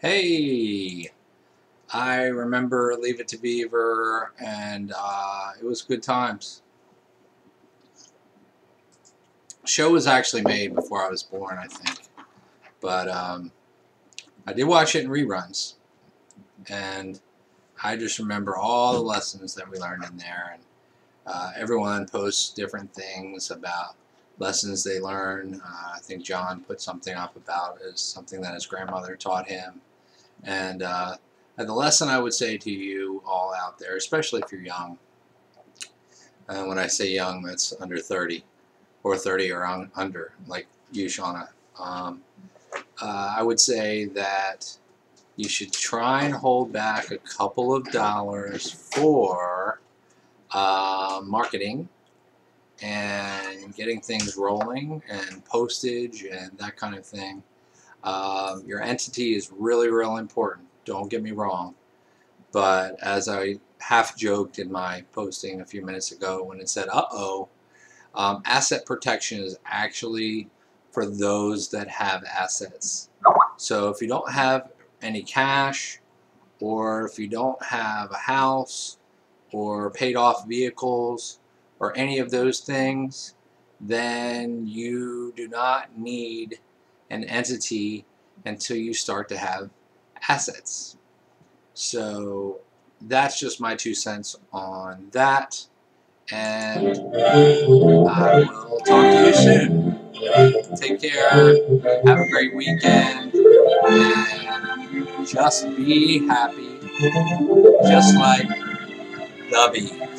Hey! I remember Leave It to Beaver, and uh, it was good times. Show was actually made before I was born, I think, but um, I did watch it in reruns, and I just remember all the lessons that we learned in there, and uh, everyone posts different things about lessons they learn. Uh, I think John put something up about is something that his grandmother taught him. And, uh, and the lesson I would say to you all out there, especially if you're young, and when I say young, that's under 30 or 30 or un under, like you, Shauna. Um, uh, I would say that you should try and hold back a couple of dollars for uh, marketing and getting things rolling and postage and that kind of thing. Um, your entity is really, real important. Don't get me wrong. But as I half joked in my posting a few minutes ago when it said, uh-oh, um, asset protection is actually for those that have assets. So if you don't have any cash or if you don't have a house or paid off vehicles or any of those things, then you do not need an entity until you start to have assets. So that's just my two cents on that. And I will talk to you soon. Take care. Have a great weekend. And just be happy. Just like bee.